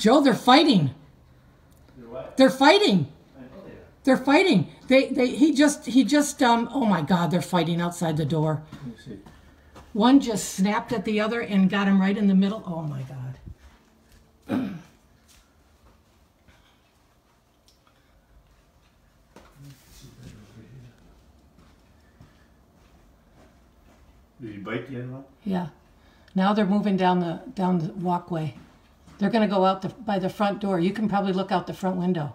Joe, they're fighting. They're? They're fighting. They are. Fighting. They they he just he just um oh my god, they're fighting outside the door. Let me see. One just snapped at the other and got him right in the middle. Oh my god. Did he bite the animal? Yeah. Now they're moving down the down the walkway. They're going to go out the, by the front door. You can probably look out the front window.